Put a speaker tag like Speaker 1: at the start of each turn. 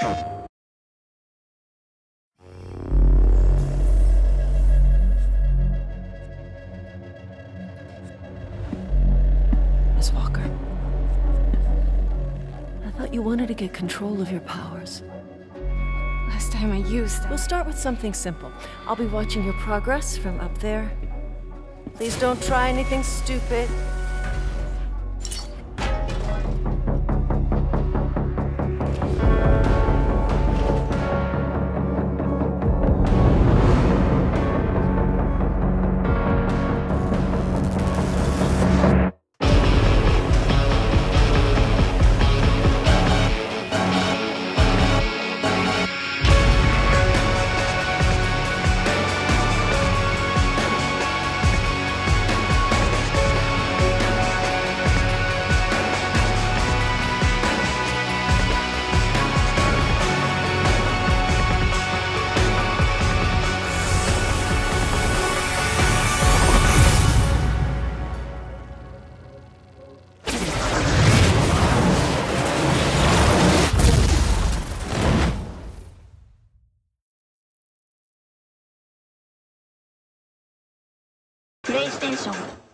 Speaker 1: Miss Walker. I thought you wanted to get control of your powers.
Speaker 2: Last time I used.
Speaker 1: We'll start with something simple. I'll be watching your progress from up there. Please don't try anything stupid.
Speaker 3: station.